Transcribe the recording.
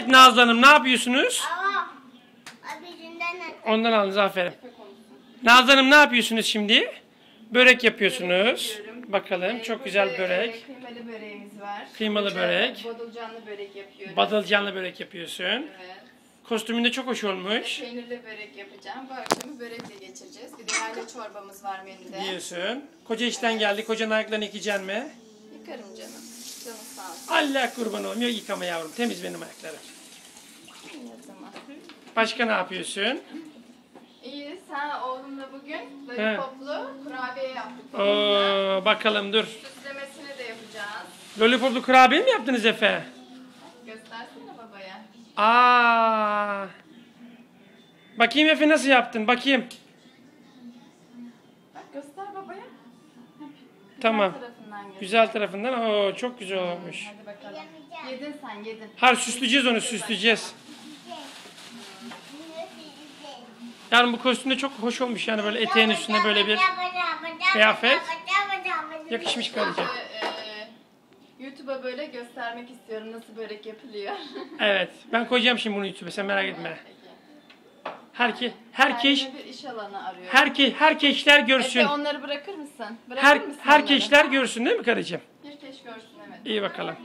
Evet Nazlı Hanım ne yapıyorsunuz? Ondan aldınız aferin. Nazlı Hanım ne yapıyorsunuz şimdi? Börek yapıyorsunuz. Bakalım Ee, çok güzel börek. Kıymalı böreğimiz var. Kıymalı börek. Badılcanlı börek yapıyorum. Badılcanlı börek yapıyorsun. Evet. Kostümün de çok hoş olmuş. Peynirli börek yapacağım. Bu akşamı börekle geçireceğiz. Bir de yayla çorbamız var menüde. Diyorsun. Koca işten geldi. Kocanın ayaklarını yıkayacaksın mı? Yıkarım canım. Canım sağ olsun. Allah kurban. Yok yıkama yavrum. Temiz benim ayaklarım. İyi o zaman. Başka ne yapıyorsun? İyi sen oğlumla bugün He. lollipoplu kurabiye yaptık. Oo, bakalım dur. Süslemesini de yapacağız. Lollipoplu kurabiye mi yaptınız Efe? Göstersene babaya. Aa. Bakayım Efe nasıl yaptın? Bakayım. Bak göster babaya. Tamam. Güzel tarafından. Güzel tarafından. Oo, çok güzel olmuş. Hadi bakalım. Yedin sen yedin. Har süsleyeceğiz onu süsleyeceğiz. Yani bu kostüm de çok hoş olmuş yani böyle eteğin üstüne böyle bir kıyafet. yakışmış karıcığım. Ee, e, YouTube'a böyle göstermek istiyorum nasıl börek yapılıyor. Evet. Ben koyacağım şimdi bunu YouTube'a sen merak etme. Peki. Herke, herkes, Kendime bir iş alanı arıyorum. herke, herkesler görsün. Efe onları bırakır mısın? Bırakır Her, mısın herkesler görsün değil mi karıcığım? Bir keş görsün evet. İyi bakalım.